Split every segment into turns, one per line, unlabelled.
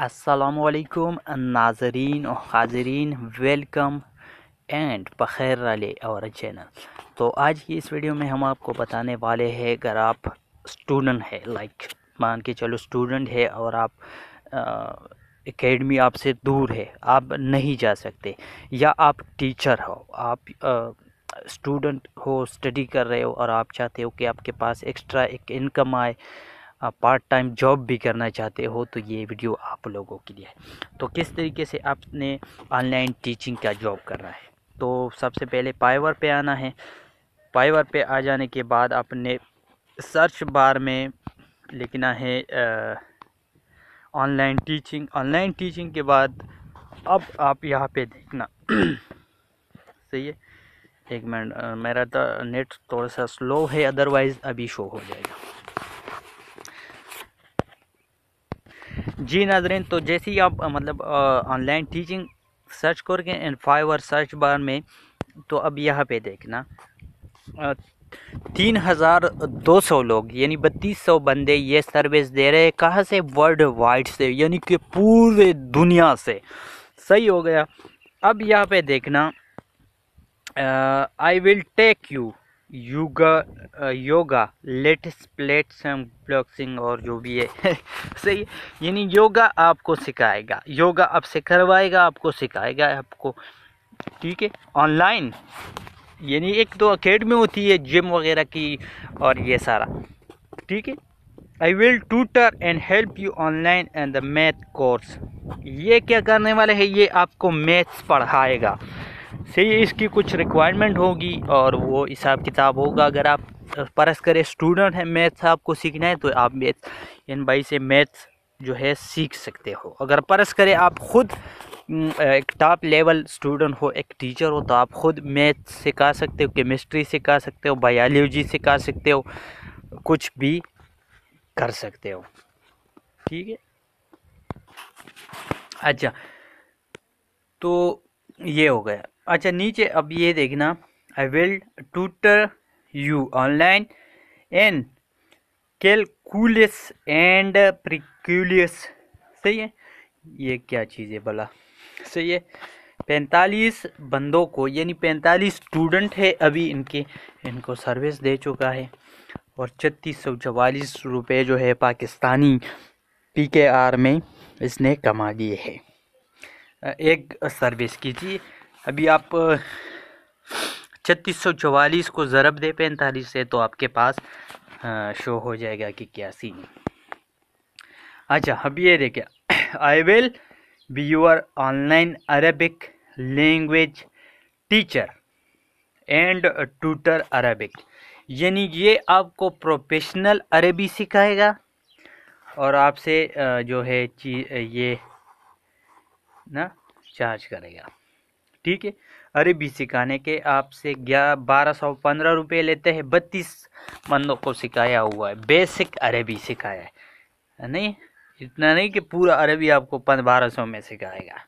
असलकुम नाजरीन और हाजरीन वेलकम एंड बखैर और चैनल तो आज की इस वीडियो में हम आपको बताने वाले हैं, अगर आप स्टूडेंट है लाइक मान के चलो स्टूडेंट है और आप एकेडमी आपसे दूर है, आप नहीं जा सकते, या आप टीचर हो, आप स्टूडेंट हो स्टडी कर रहे हो और आप चाहते हो कि आपके पास एक्स्ट्रा एक इनकम आए पार्ट टाइम जॉब भी करना चाहते हो तो ये वीडियो आप लोगों के लिए है। तो किस तरीके से आपने ऑनलाइन टीचिंग का जॉब करना है? तो सबसे पहले पाइवर पे आना है। पाइवर पे आ जाने के बाद आपने सर्च बार में लिखना है ऑनलाइन टीचिंग ऑनलाइन टीचिंग के बाद अब आप यहाँ पे देखना। सही है? एक मिनट मेरा तो नेट थोड़ा सा स्लो है अदरवाइज़ अभी शो हो जाएगा। जी नाजरीन तो जैसे ही आप मतलब ऑनलाइन टीचिंग सर्च करोगे एंड फाइव और सर्च बार में तो अब यहाँ पे देखना तीन हज़ार दो सौ लोग, यानी बत्तीस सौ बंदे ये सर्विस दे रहे हैं। कहाँ से? वर्ल्ड वाइड से, यानी कि पूरे दुनिया से। सही हो गया। अब यहाँ पे देखना I will take you yoga yoga latest plate boxing और जो भी है। सही यानी योगा आपको सिखाएगा। योगा आपसे करवाएगा, आपको सिखाएगा, आपको, ठीक है? ऑनलाइन, यानी एक तो अकेडमी होती है, जिम वगैरह की और ये सारा, ठीक है? I will tutor and help you online and the math course. ये क्या करने वाले हैं? ये आपको मैथ्स पढ़ाएगा। सही इसकी कुछ रिक्वायरमेंट होगी और वो हिसाब किताब होगा। अगर आप परस करें स्टूडेंट हैं मैथ्स आपको सीखना है तो आप मैथ इन भाई से मैथ्स जो है सीख सकते हो। अगर परस करें आप खुद एक टॉप लेवल स्टूडेंट हो, एक टीचर हो तो आप खुद मैथ सिखा सकते हो केमिस्ट्री सिखा सकते हो बायोलॉजी सिखा सकते हो, कुछ भी कर सकते हो। ठीक है? अच्छा तो ये हो गया। अच्छा नीचे अब ये देखना। I will tutor you online in calculus and precalculus सही है? ये क्या चीज़ है भला? सही है? पैंतालीस बंदों को, यानी पैंतालीस स्टूडेंट है अभी इनके। इनको सर्विस दे चुका है। और छत्तीस सौ चवालीस रुपये जो है पाकिस्तानी पी के आर में इसने कमा लिए है। एक सर्विस कीजिए। अभी आप छत्तीस सौ चवालीस को ज़रब दे पैंतालीस से तो आपके पास शो हो जाएगा कि क्या सीन अच्छा अब ये देखिए I will be your online Arabic language teacher and tutor Arabic यानी ये आपको प्रोफेशनल अरबी सिखाएगा और आपसे जो है ये ना चार्ज करेगा। ठीक है। अरबी सिखाने के आपसे ग्यारह बारह सौ पंद्रह रुपये लेते हैं, बत्तीस बंदों को सिखाया हुआ है। बेसिक अरबी सिखाया है। नहीं, इतना नहीं कि पूरा अरबी आपको बारह सौ में सिखाएगा।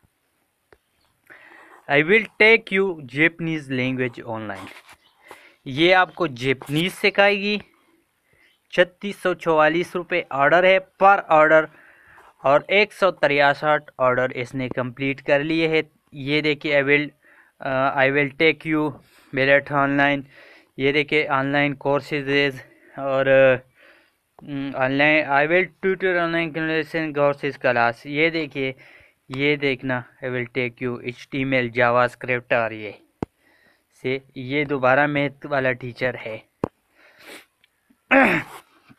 I will take you Japanese language online ये आपको जेपनीज सिखाएगी। छत्तीस सौ चौवालीस रुपये ऑर्डर है पर ऑर्डर और एक सौ तिरसठ ऑर्डर इसने कंप्लीट कर लिए है। ये देखिए I will I will take you Meerut online ये देखिए ऑनलाइन कोर्सेज और online I will tutor online conversation courses class ये देखिए, ये देखना I will take you H T M L JavaScript और ये. से ये दोबारा मैथ वाला टीचर है।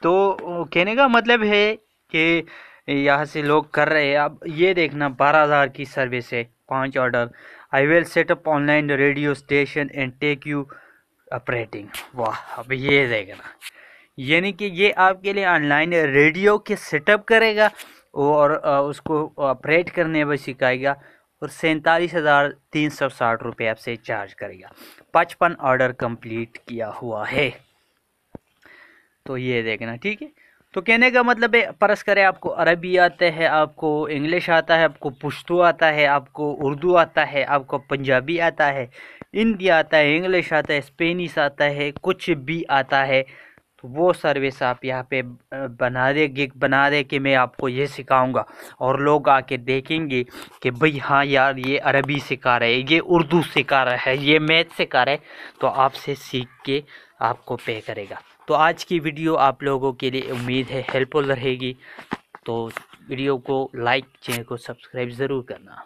तो कहने का मतलब है कि यहाँ से लोग कर रहे हैं। अब ये देखना, बारह हज़ार की सर्विस है। पाँच order I will set up online radio station and take you operating वाह, अब ये देखना। यानी कि ये आपके लिए ऑनलाइन रेडियो के सेटअप करेगा और उसको ऑपरेट करने में सिखाएगा और सैंतालीस हज़ार तीन सौ साठ रुपये आपसे चार्ज करेगा। पचपन ऑर्डर कंप्लीट किया हुआ है। तो ये देखना, ठीक है? तो कहने का मतलब है, परस करें, आपको अरबी आता है, आपको इंग्लिश आता है, आपको पुश्तो आता है, आपको उर्दू आता है, आपको पंजाबी आता है, हिंदी आता है, इंग्लिश आता है, स्पेनिश आता है, कुछ भी आता है तो वो सर्विस आप यहाँ पे बना दे, गिग बना दे कि मैं आपको ये सिखाऊँगा। और लोग आके देखेंगे कि भाई हाँ यार, ये अरबी सिखा रहे ये उर्दू सिखा रहा है, ये मैथ सिखा रहा है तो आपसे सीख के आपको पे करेगा। तो आज की वीडियो आप लोगों के लिए उम्मीद है हेल्पफुल रहेगी। तो वीडियो को लाइक, चैनल को सब्सक्राइब ज़रूर करना।